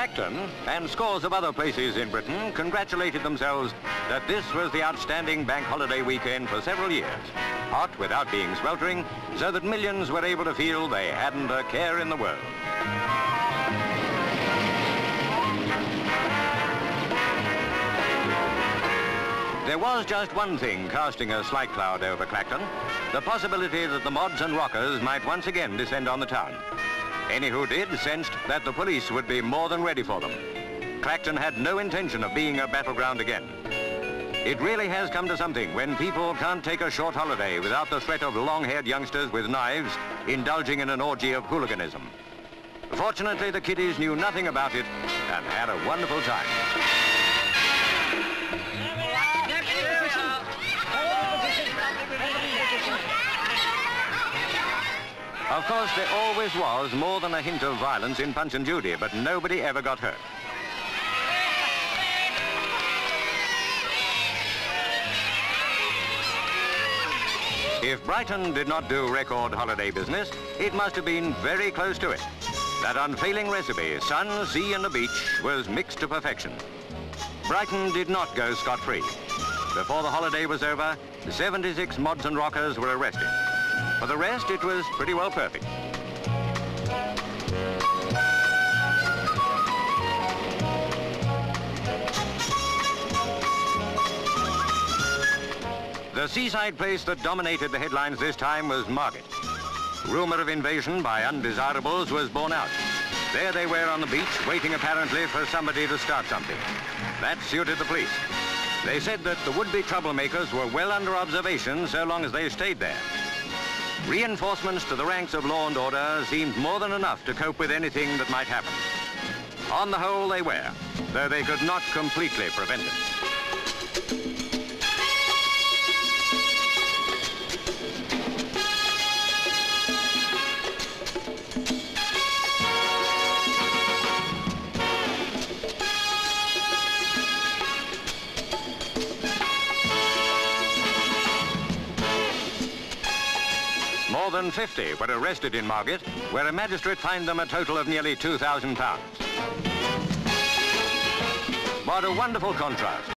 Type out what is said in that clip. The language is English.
Clacton and scores of other places in Britain congratulated themselves that this was the outstanding bank holiday weekend for several years. Hot without being sweltering, so that millions were able to feel they hadn't a care in the world. There was just one thing casting a slight cloud over Clacton, the possibility that the mods and rockers might once again descend on the town. Any who did sensed that the police would be more than ready for them. Clacton had no intention of being a battleground again. It really has come to something when people can't take a short holiday without the threat of long-haired youngsters with knives indulging in an orgy of hooliganism. Fortunately, the kiddies knew nothing about it and had a wonderful time. Of course, there always was more than a hint of violence in Punch and Judy, but nobody ever got hurt. If Brighton did not do record holiday business, it must have been very close to it. That unfailing recipe, sun, sea and the beach, was mixed to perfection. Brighton did not go scot-free. Before the holiday was over, 76 mods and rockers were arrested. For the rest, it was pretty well perfect. The seaside place that dominated the headlines this time was Margate. Rumor of invasion by undesirables was borne out. There they were on the beach, waiting apparently for somebody to start something. That suited the police. They said that the would-be troublemakers were well under observation so long as they stayed there. Reinforcements to the ranks of law and order seemed more than enough to cope with anything that might happen. On the whole, they were, though they could not completely prevent it. More than 50 were arrested in Margate, where a magistrate fined them a total of nearly £2,000. What a wonderful contrast.